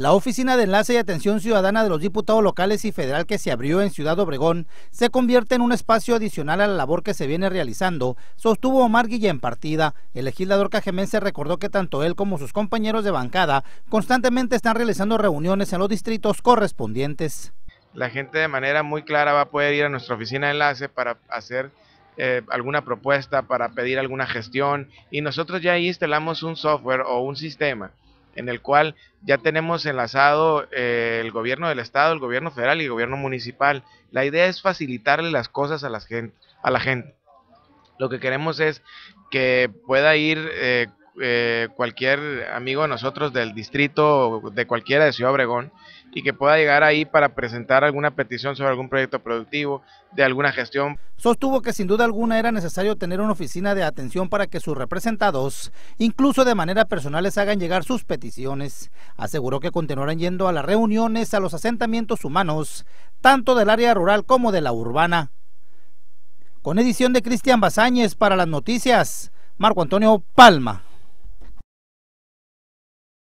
La oficina de enlace y atención ciudadana de los diputados locales y federal que se abrió en Ciudad Obregón se convierte en un espacio adicional a la labor que se viene realizando, sostuvo Omar Guillén Partida. El legislador cajemense recordó que tanto él como sus compañeros de bancada constantemente están realizando reuniones en los distritos correspondientes. La gente de manera muy clara va a poder ir a nuestra oficina de enlace para hacer eh, alguna propuesta, para pedir alguna gestión y nosotros ya ahí instalamos un software o un sistema en el cual ya tenemos enlazado eh, el gobierno del estado, el gobierno federal y el gobierno municipal. La idea es facilitarle las cosas a la gente. A la gente. Lo que queremos es que pueda ir eh, eh, cualquier amigo de nosotros del distrito, de cualquiera de Ciudad Obregón, y que pueda llegar ahí para presentar alguna petición sobre algún proyecto productivo, de alguna gestión. Sostuvo que sin duda alguna era necesario tener una oficina de atención para que sus representados, incluso de manera personal, les hagan llegar sus peticiones. Aseguró que continuarán yendo a las reuniones a los asentamientos humanos, tanto del área rural como de la urbana. Con edición de Cristian Bazáñez para las noticias, Marco Antonio Palma.